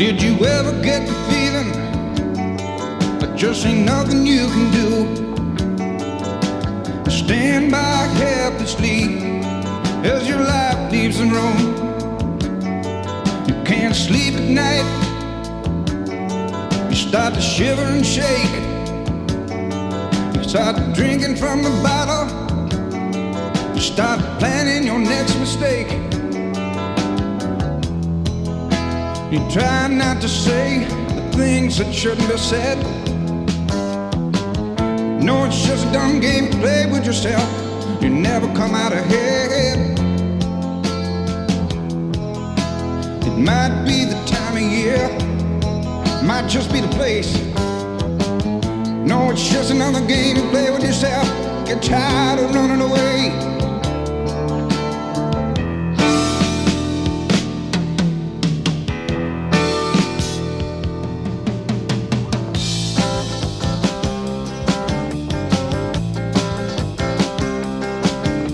Did you ever get the feeling that just ain't nothing you can do? Stand by helplessly as your life leaves the room. You can't sleep at night. You start to shiver and shake. You start drinking from the bottle. You start planning your next mistake. You try not to say the things that shouldn't be said. No, it's just a dumb game play with yourself. You never come out ahead. It might be the time of year, might just be the place. No, it's just another game you play with yourself. Get tired of running away.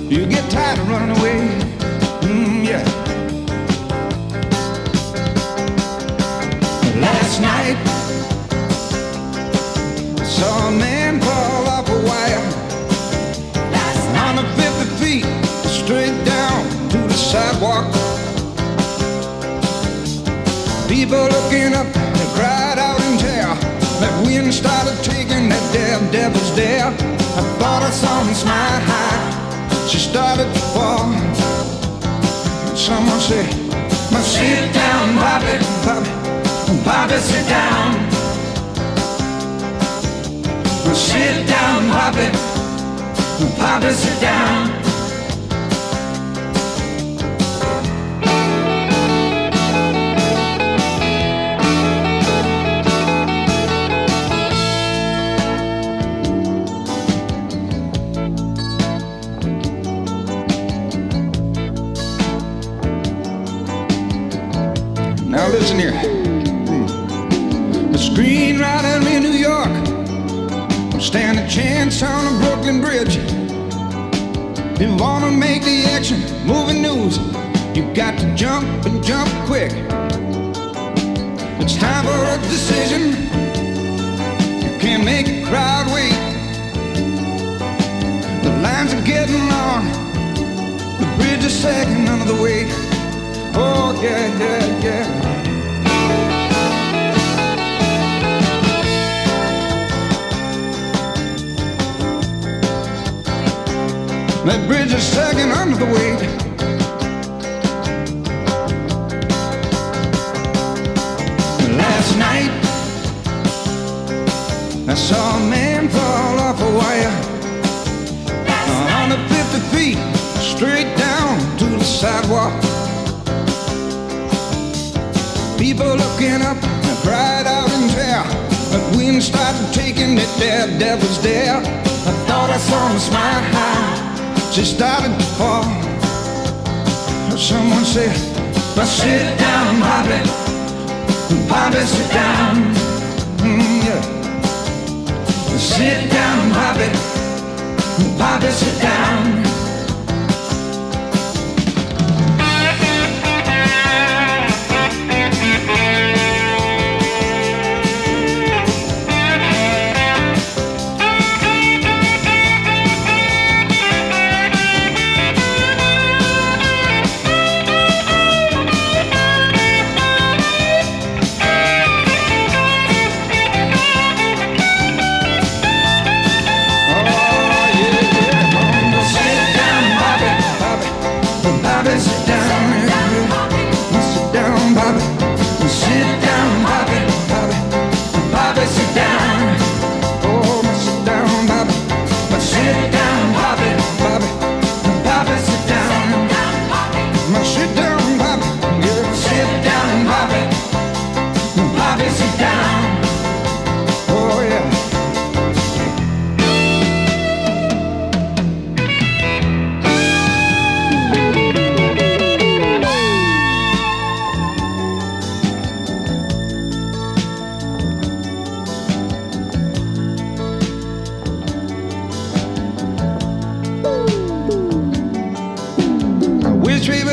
You get tired of running away. Mm, yeah. Last night, I saw a man fall off a wire. On the 50 feet, straight down to the sidewalk. People looking up, they cried out in terror. That wind started taking that damn devil's dare. I thought I saw him smile high. She started to fall. Someone said, "My sit down, Bobby, Bobby, Bobby, sit down." Sit down, Bobby, Bobby, sit down. Listen here. The screenwriter in New York don't stand a chance on a Brooklyn Bridge. You wanna make the action, moving news, you got to jump and jump quick. It's time for a decision. You can't make a crowd wait. The lines are getting long. The bridge is sagging under the weight. Oh yeah, yeah, yeah. That bridge is sagging under the weight. Last night, I saw a man fall off a wire uh-huh. on the 50 feet, straight down to the sidewalk. People looking up, and cried out in terror. The wind started taking that there devil's dare. I thought I saw him smile high. She started to fall. Someone said, "But sit down, Bobby. Bobby, sit down." Mm, yeah. Sit down, Bobby. Bobby, sit down.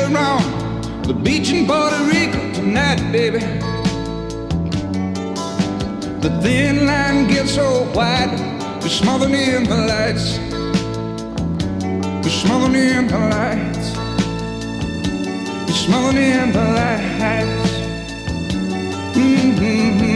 We on the beach in Puerto Rico tonight, baby. The thin line gets so wide, you're smothered in the lights. You're smothered in the lights. You're smothered in the lights. Mm-hmm.